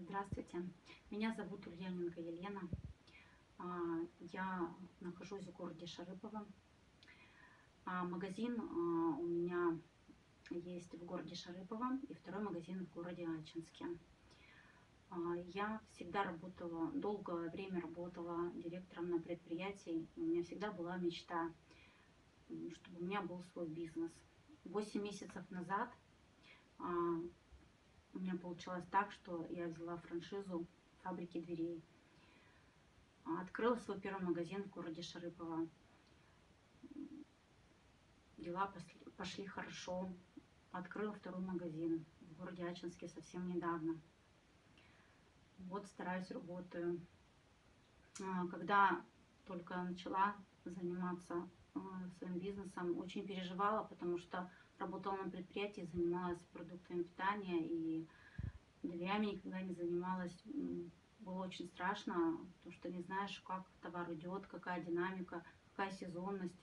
Здравствуйте, меня зовут Ульяненко Елена. А, я нахожусь в городе Шарыпово. А, магазин а, у меня есть в городе Шарыпово и второй магазин в городе Ачинске. Я всегда работала, долгое время работала директором на предприятии. У меня всегда была мечта, чтобы у меня был свой бизнес. Восемь месяцев назад получилось так, что я взяла франшизу фабрики дверей. Открыла свой первый магазин в городе Шарыпово. Дела пошли хорошо. Открыла второй магазин в городе Ачинске совсем недавно. Вот стараюсь, работаю. А, когда только начала заниматься а, своим бизнесом, очень переживала, потому что работала на предприятии, занималась продуктами питания и дверями никогда не занималась. Было очень страшно, потому что не знаешь, как товар идет, какая динамика, какая сезонность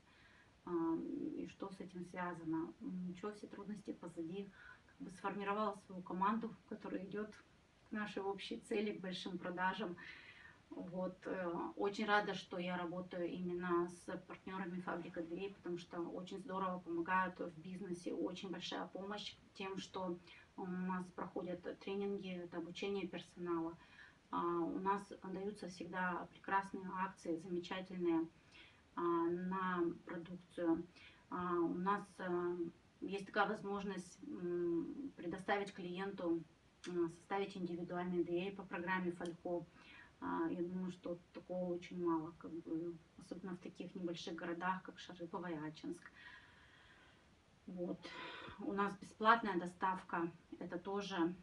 и что с этим связано. Ничего, все трудности позади. Как бы сформировала свою команду, которая идет к нашей общей цели, к большим продажам. Вот. Э, очень рада, что я работаю именно с партнерами фабрика дверей, потому что очень здорово помогают в бизнесе. Очень большая помощь тем, что у нас проходят тренинги, это обучение персонала. А, у нас даются всегда прекрасные акции, замечательные а, на продукцию. А, у нас э, есть такая возможность предоставить клиенту, составить индивидуальный дверь по программе Фалько. А, я думаю, что такого очень мало, как бы, особенно в таких небольших городах, как Шарыпово и Ачинск. Вот. У нас бесплатная доставка, это тоже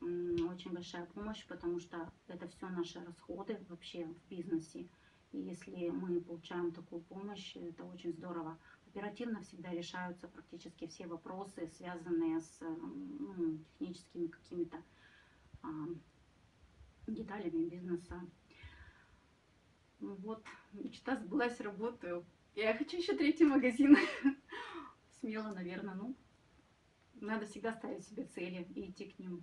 очень большая помощь, потому что это все наши расходы вообще в бизнесе. И если мы получаем такую помощь, это очень здорово. Оперативно всегда решаются практически все вопросы, связанные с ну, техническими какими-то деталями бизнеса. Вот, мечта сбылась, работаю. Я хочу еще третий магазин. Смело, наверное, ну, надо всегда ставить себе цели и идти к ним.